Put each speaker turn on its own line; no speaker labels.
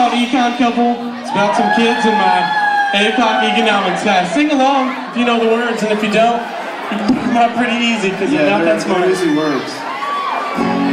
Odd Couple. It's about some kids in my 8 o'clock economics class. Sing along if you know the words, and if you don't, you can pick them up pretty easy because
Yeah,
you're not that smart.
easy words.